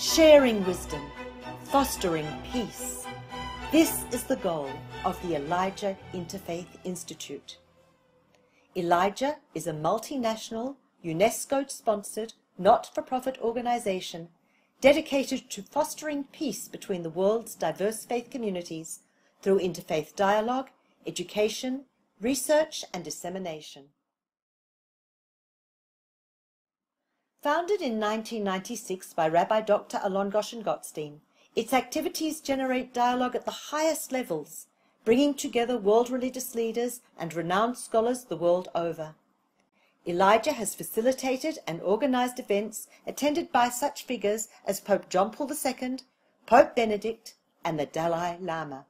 sharing wisdom, fostering peace. This is the goal of the Elijah Interfaith Institute. Elijah is a multinational, UNESCO-sponsored, not-for-profit organization dedicated to fostering peace between the world's diverse faith communities through interfaith dialogue, education, research and dissemination. Founded in 1996 by Rabbi Dr. Alon Goshen Gottstein, its activities generate dialogue at the highest levels, bringing together world religious leaders and renowned scholars the world over. Elijah has facilitated and organized events attended by such figures as Pope John Paul II, Pope Benedict, and the Dalai Lama.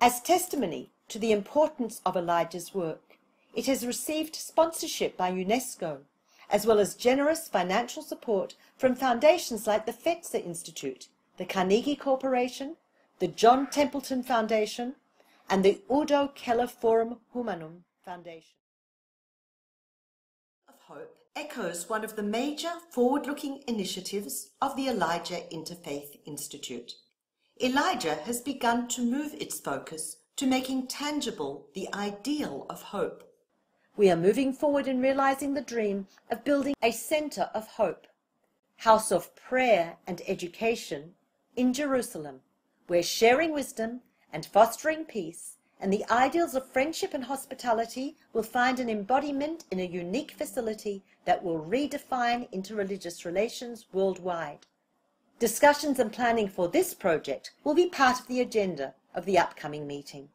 As testimony to the importance of Elijah's work, it has received sponsorship by UNESCO, as well as generous financial support from foundations like the Fetzer Institute, the Carnegie Corporation, the John Templeton Foundation, and the Udo Keller Forum Humanum Foundation. Of Hope echoes one of the major forward-looking initiatives of the Elijah Interfaith Institute. Elijah has begun to move its focus to making tangible the ideal of hope. We are moving forward in realizing the dream of building a center of hope, house of prayer and education in Jerusalem, where sharing wisdom and fostering peace and the ideals of friendship and hospitality will find an embodiment in a unique facility that will redefine interreligious relations worldwide. Discussions and planning for this project will be part of the agenda of the upcoming meeting.